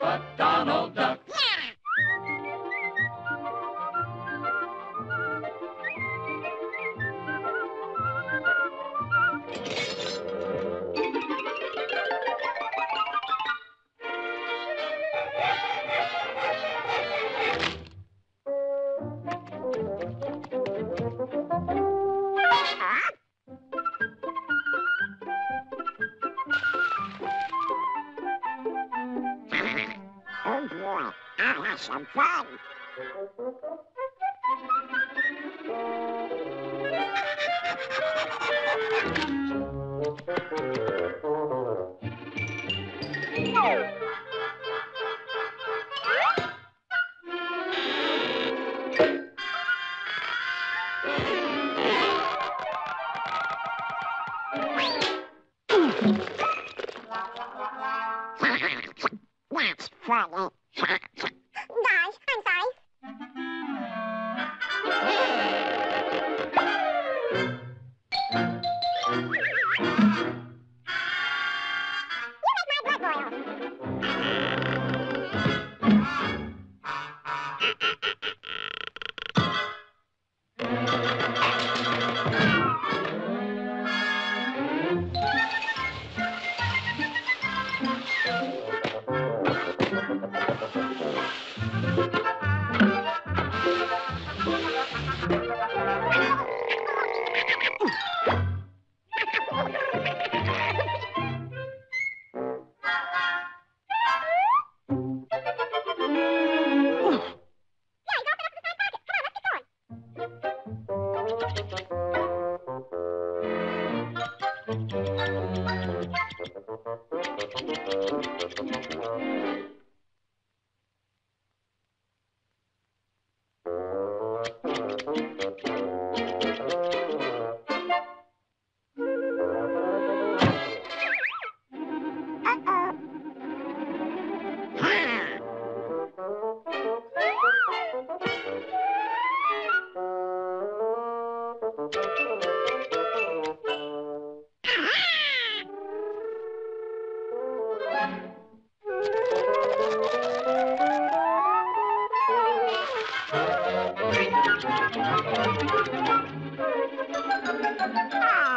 but Donald Duck. That's Ah!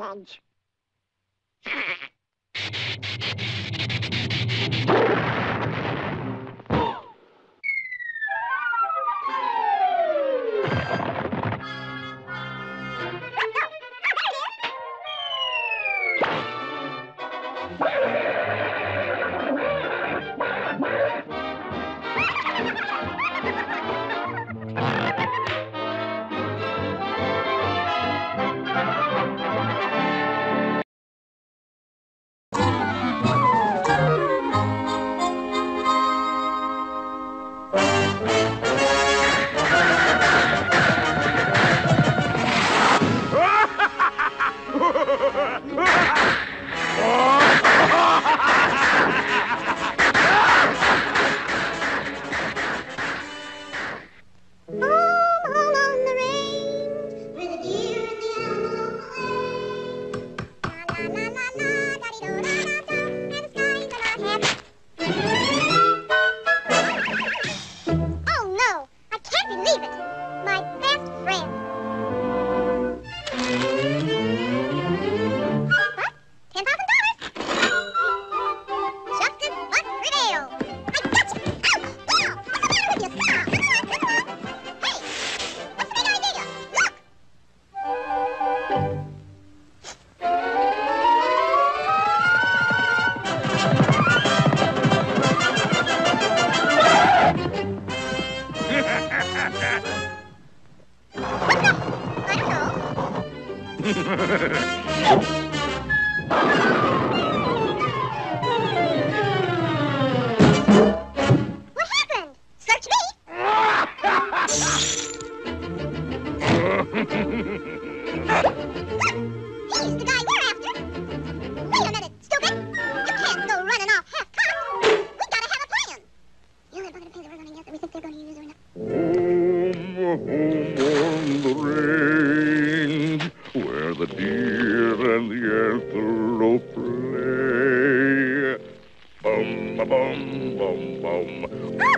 message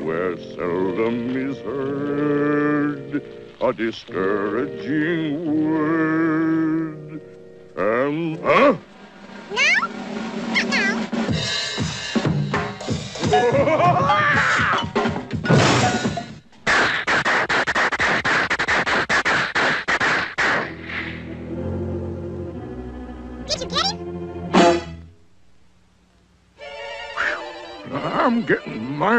where seldom is heard a discouraging word. And huh?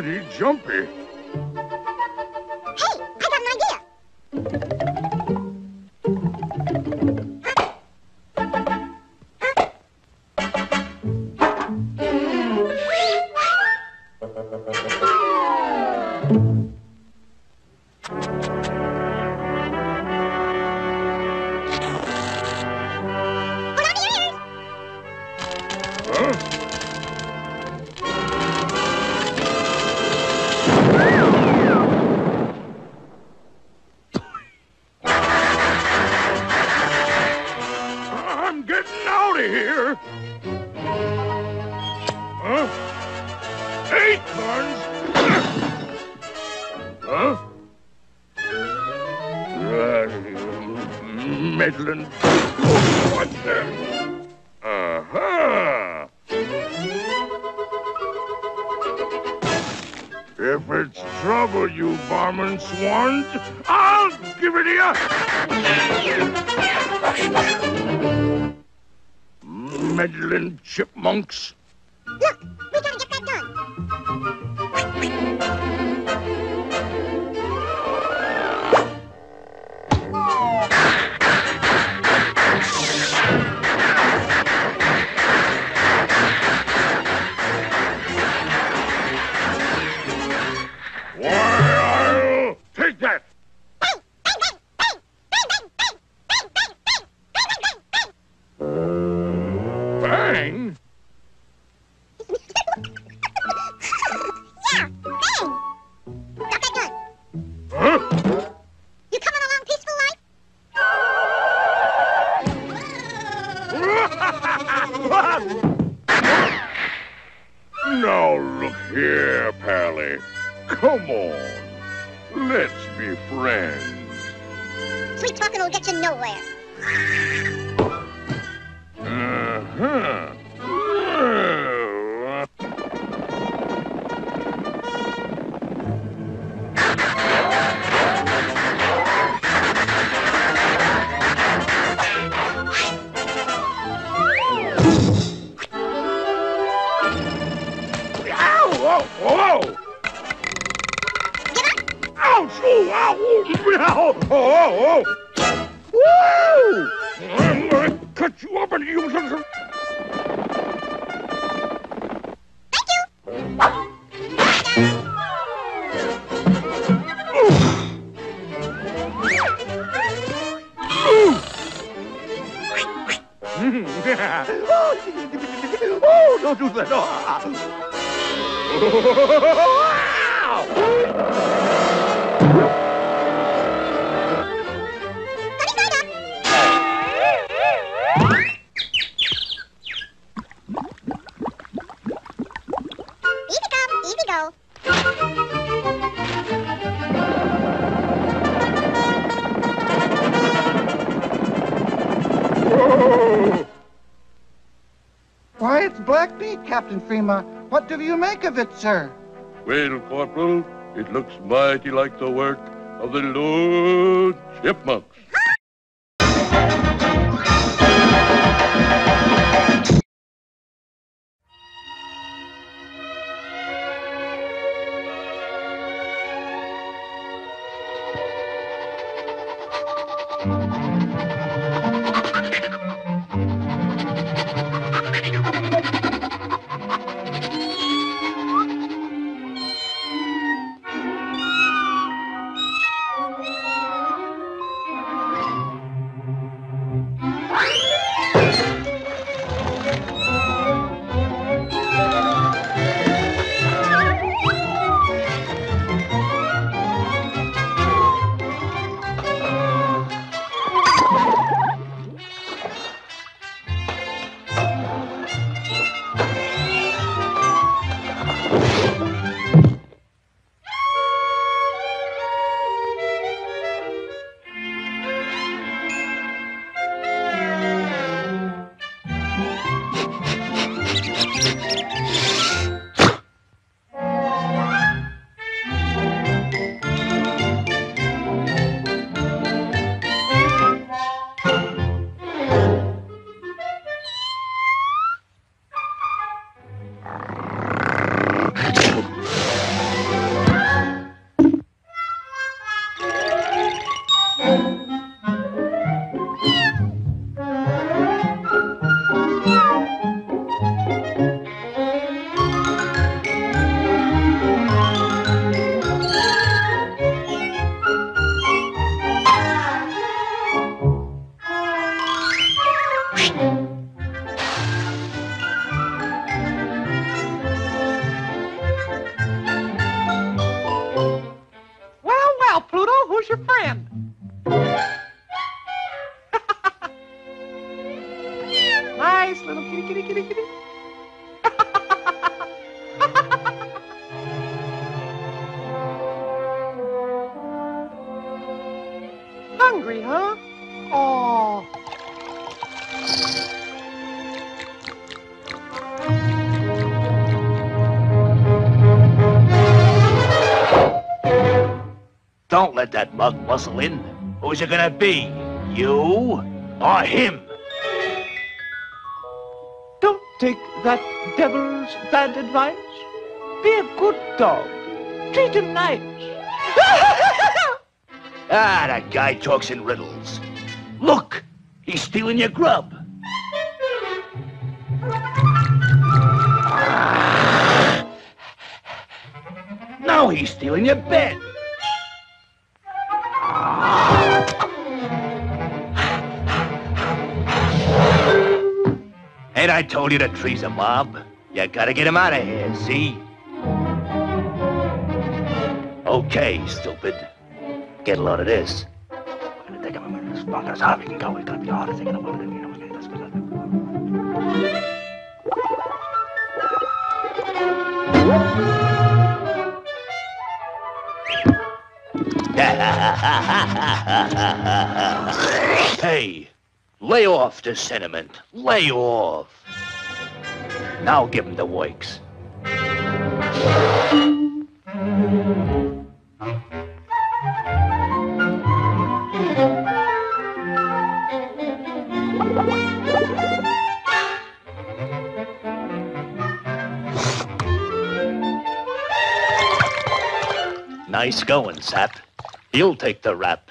mighty jumpy. meddling chipmunks. Look, we gotta get that done. Come on. Let's be friends. Sweet talking will get you nowhere. Uh-huh. Oh, oh, oh! Woo! I'm gonna cut you up and use it. oh, don't do that. Oh. Captain Freema. What do you make of it, sir? Well, Corporal, it looks mighty like the work of the Lone Chipmunks. Who's it gonna be? You or him? Don't take that devil's bad advice. Be a good dog. Treat him nice. Ah, that guy talks in riddles. Look, he's stealing your grub. Now he's stealing your bed. Ain't I told you the tree's a mob? You gotta get him out of here, see? Okay, stupid. Get a load of this. We're gonna take him as as can go. It's gonna be hey, Lay off the sentiment. Lay off. Now give him the works. Nice going, Sap. You'll take the rap.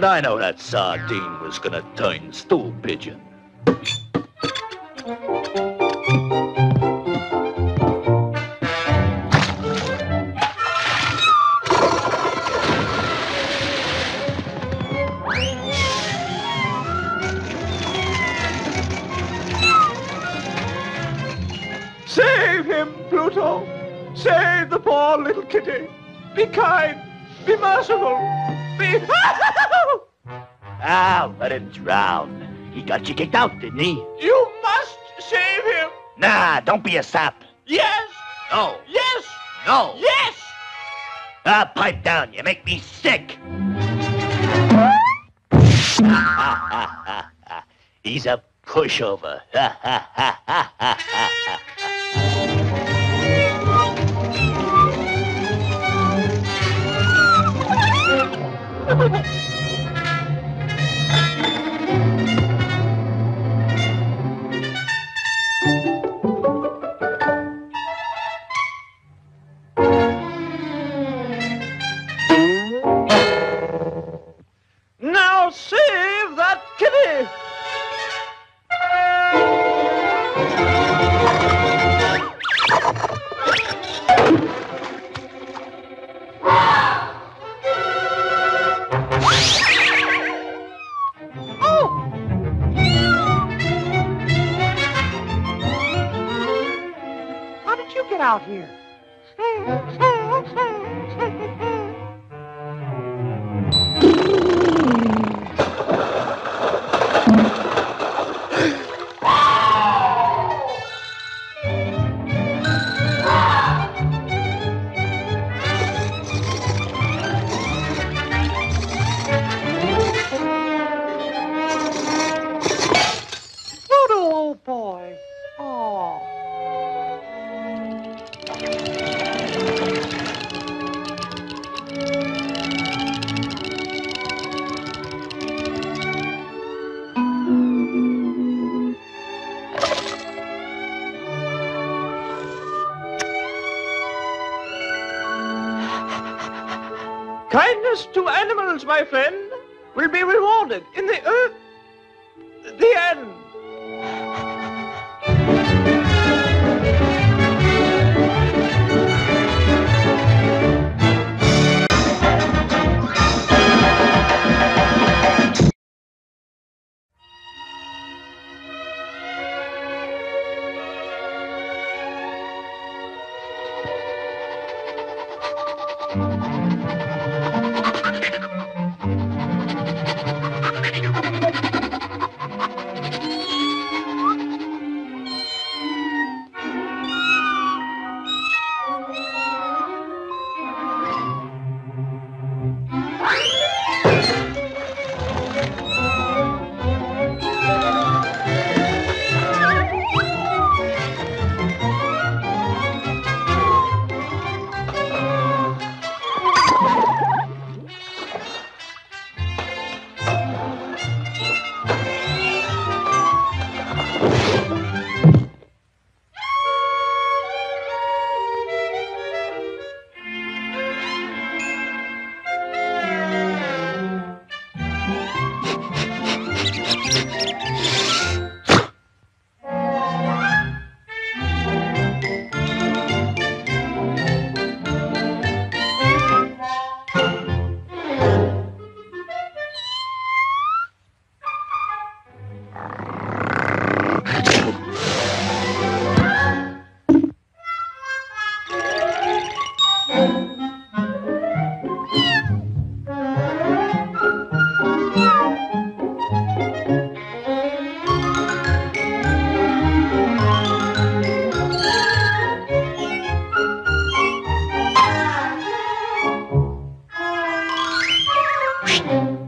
did I know that sardine was gonna turn stool pigeon? Save him, Pluto. Save the poor little kitty. Be kind. Be merciful. Be. Ah, let him drown. He got you kicked out, didn't he? you must save him. Nah, don't be a sap. Yes. No, Yes. no. Yes. Ah, pipe down. You make me sick. He's a pushover. my friend, Well,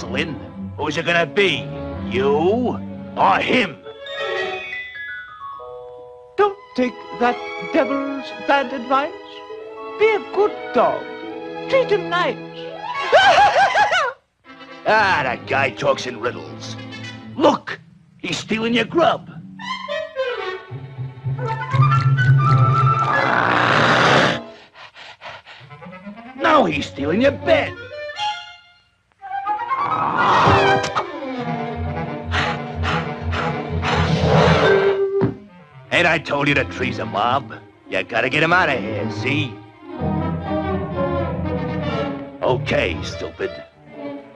that mug muscle in. Who's it gonna be? You or him? Don't take that devil's bad advice. Be a good dog. Treat him nice. Ah, that guy talks in riddles. Look, he's stealing your grub. Now he's stealing your bed. I told you the tree's a mob? You gotta get him out of here, see? Okay, stupid.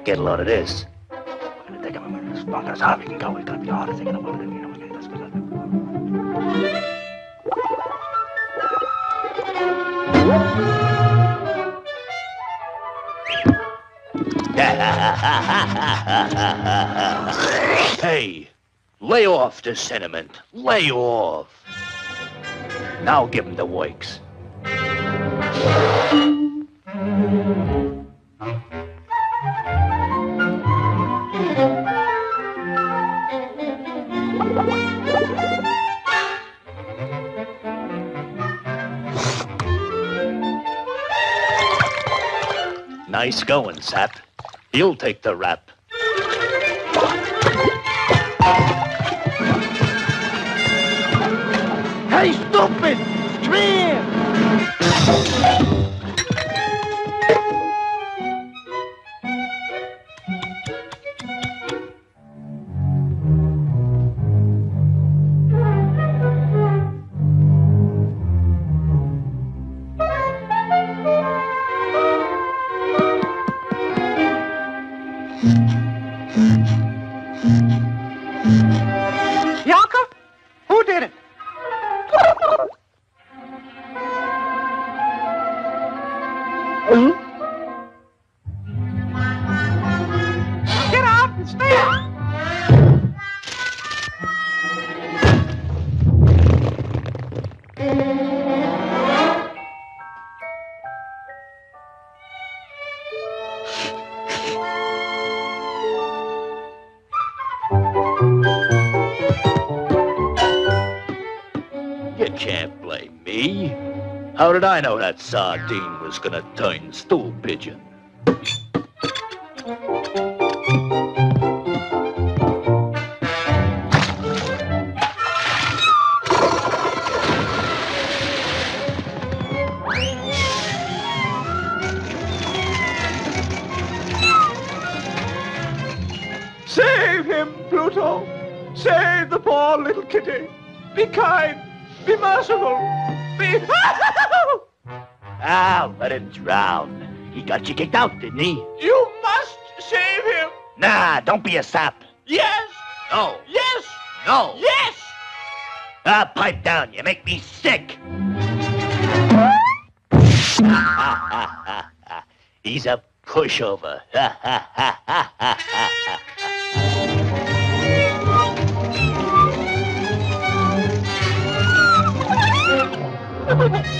Get a load of this. We're gonna take him as long as we can go. It's gonna be hey, lay off the sentiment. Lay off. Now give him the works. Nice going, Sap. You'll take the rap. Stupid! Come did I know that sardine was gonna turn stool pigeon? Him drown. He got you kicked out, didn't he? you must save him. Nah, don't be a sap. Yes. No, Yes. no. Yes. Ah, pipe down. You make me sick. He's a pushover.